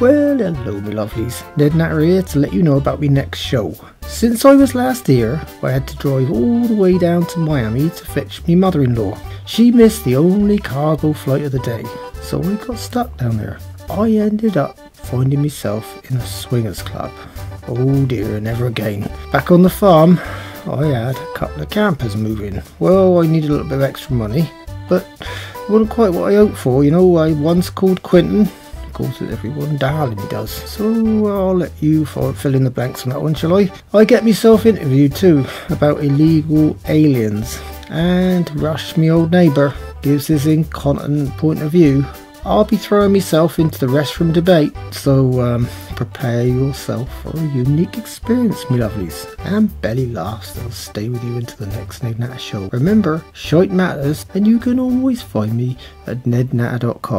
Well, hello, my lovelies. Ned Natter here to let you know about my next show. Since I was last here, I had to drive all the way down to Miami to fetch my mother in law. She missed the only cargo flight of the day, so I got stuck down there. I ended up finding myself in a swingers club. Oh dear, never again. Back on the farm, I had a couple of campers moving. Well, I needed a little bit of extra money, but it wasn't quite what I hoped for. You know, I once called Quentin calls it everyone darling does. So I'll let you fill in the blanks on that one, shall I? I get myself interviewed too about illegal aliens and Rush, me old neighbour, gives his incontinent point of view. I'll be throwing myself into the restroom debate, so um, prepare yourself for a unique experience, me lovelies. And belly laughs that'll stay with you into the next Ned Natter show. Remember, shite matters, and you can always find me at nednatter.com.